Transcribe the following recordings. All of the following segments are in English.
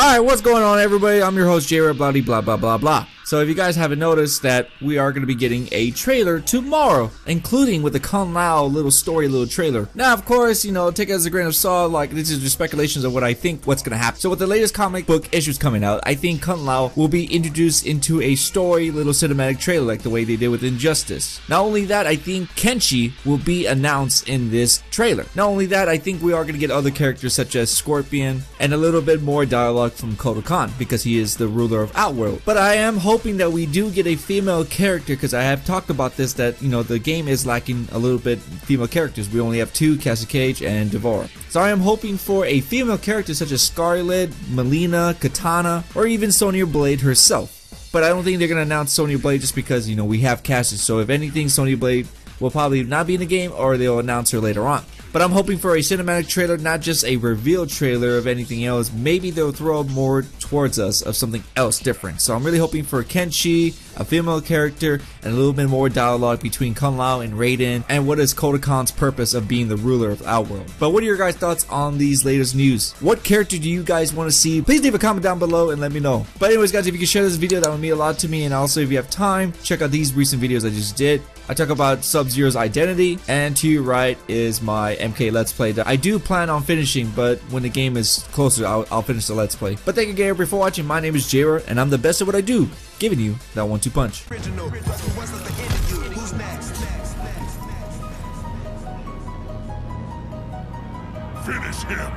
Alright, what's going on everybody? I'm your host J-Rep, blah blah blah blah blah. So if you guys haven't noticed that we are going to be getting a trailer tomorrow, including with the Kung Lao little story little trailer. Now of course, you know, take it as a grain of salt, like this is just speculations of what I think what's going to happen. So with the latest comic book issues coming out, I think Kung Lao will be introduced into a story little cinematic trailer like the way they did with Injustice. Not only that, I think Kenshi will be announced in this trailer. Not only that, I think we are going to get other characters such as Scorpion and a little bit more dialogue from Kotal Kahn because he is the ruler of Outworld. But I am hoping hoping that we do get a female character because I have talked about this that you know the game is lacking a little bit female characters. We only have two, Cassie Cage and D'Vorah. So I am hoping for a female character such as Skarlet, Mileena, Katana, or even Sonya Blade herself. But I don't think they're gonna announce Sonya Blade just because you know we have Cassie. So if anything, Sonya Blade will probably not be in the game or they'll announce her later on. But I'm hoping for a cinematic trailer, not just a reveal trailer of anything else. Maybe they'll throw more towards us of something else different. So I'm really hoping for Kenshi, a female character, and a little bit more dialogue between Kung Lao and Raiden, and what is Kotal purpose of being the ruler of Outworld. But what are your guys' thoughts on these latest news? What character do you guys want to see? Please leave a comment down below and let me know. But anyways guys, if you can share this video, that would mean a lot to me. And also if you have time, check out these recent videos I just did. I talk about Sub-Zero's identity, and to your right is my MK Let's Play that I do plan on finishing, but when the game is closer, I'll, I'll finish the Let's Play. But thank you again for watching. My name is Jera, and I'm the best at what I do, giving you that one-two punch. Finish him!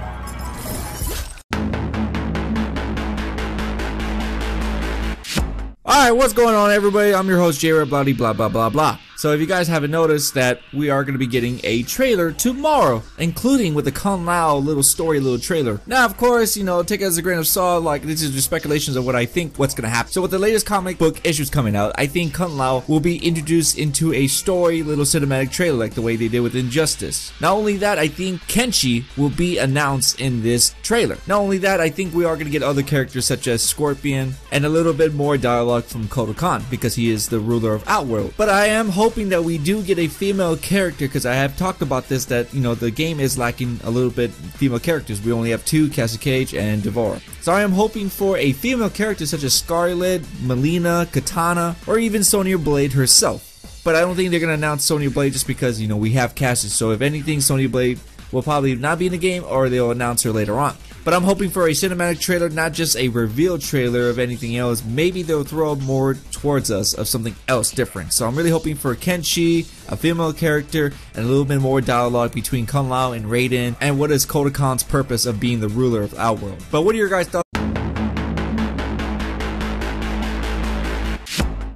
Alright, what's going on everybody? I'm your host J-Rep, blah blah blah blah blah. So if you guys haven't noticed that we are going to be getting a trailer tomorrow, including with the Kung Lao little story little trailer. Now of course, you know, take it as a grain of salt, like this is just speculations of what I think what's going to happen. So with the latest comic book issues coming out, I think Kung Lao will be introduced into a story little cinematic trailer like the way they did with Injustice. Not only that, I think Kenshi will be announced in this trailer. Not only that, I think we are going to get other characters such as Scorpion and a little bit more dialogue from Kotal Kahn because he is the ruler of Outworld. But I am hoping hoping that we do get a female character because I have talked about this that you know the game is lacking a little bit female characters. We only have two, Cassie Cage and D'Vorah. So I am hoping for a female character such as Skarlet, Mileena, Katana, or even Sonya Blade herself. But I don't think they're gonna announce Sonya Blade just because you know we have Cassie. So if anything, Sonya Blade will probably not be in the game or they'll announce her later on. But I'm hoping for a cinematic trailer, not just a reveal trailer of anything else. Maybe they'll throw more towards us of something else different. So I'm really hoping for Kenshi, a female character, and a little bit more dialogue between Kung Lao and Raiden, and what is Kotal Kahn's purpose of being the ruler of Outworld. But what are your guys' thoughts?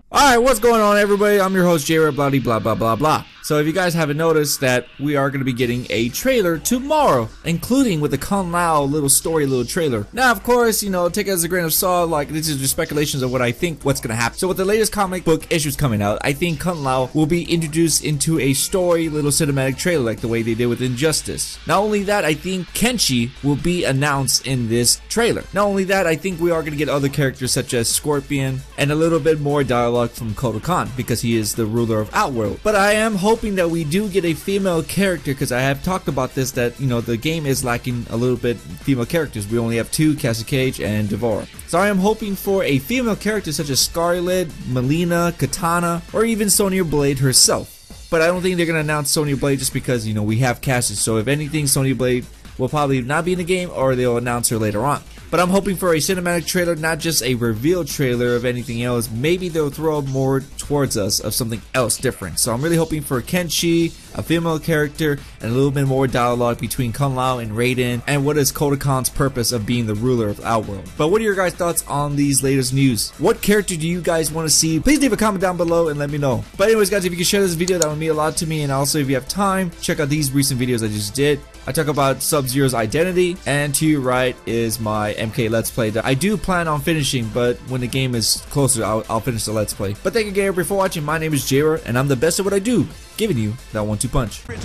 Alright, what's going on everybody? I'm your host J-Rep, blah blah blah blah blah. So if you guys haven't noticed that we are going to be getting a trailer tomorrow, including with the Kung Lao little story little trailer. Now, of course, you know, take it as a grain of salt, like this is just speculations of what I think what's going to happen. So with the latest comic book issues coming out, I think Kung Lao will be introduced into a story little cinematic trailer like the way they did with Injustice. Not only that, I think Kenshi will be announced in this trailer. Not only that, I think we are going to get other characters such as Scorpion and a little bit more dialogue from Kotal Kahn because he is the ruler of Outworld. But I am hoping hoping that we do get a female character because I have talked about this that you know the game is lacking a little bit female characters. We only have two, Cassie Cage and D'Vorah. So I am hoping for a female character such as Skarlet, Mileena, Katana, or even Sonya Blade herself. But I don't think they're gonna announce Sonya Blade just because you know we have Cassie. So if anything, Sonya Blade will probably not be in the game or they'll announce her later on. But I'm hoping for a cinematic trailer, not just a reveal trailer of anything else. Maybe they'll throw more towards us of something else different. So I'm really hoping for Kenshi, a female character, and a little bit more dialogue between Kung Lao and Raiden, and what is Kotal Kahn's purpose of being the ruler of Outworld. But what are your guys' thoughts on these latest news? What character do you guys want to see? Please leave a comment down below and let me know. But anyways guys, if you can share this video, that would mean a lot to me. And also if you have time, check out these recent videos I just did. I talk about Sub-Zero's identity, and to your right is my MK Let's Play that I do plan on finishing, but when the game is closer, I'll, I'll finish the Let's Play. But thank you again for watching. My name is Jera, and I'm the best at what I do, giving you that one-two punch. Finish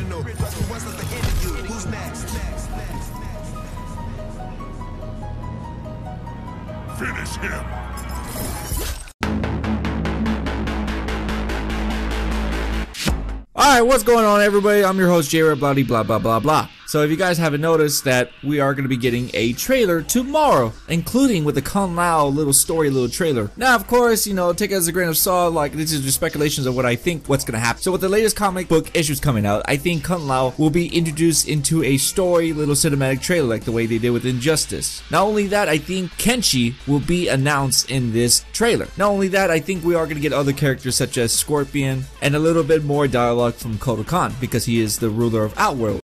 him. Alright, what's going on everybody? I'm your host J-Rep, blah blah blah blah blah. So if you guys haven't noticed that we are going to be getting a trailer tomorrow, including with the Kung Lao little story, little trailer. Now, of course, you know, take it as a grain of salt. Like this is just speculations of what I think what's going to happen. So with the latest comic book issues coming out, I think Kung Lao will be introduced into a story, little cinematic trailer, like the way they did with Injustice. Not only that, I think Kenshi will be announced in this trailer. Not only that, I think we are going to get other characters such as Scorpion and a little bit more dialogue from Kotal Kahn because he is the ruler of Outworld.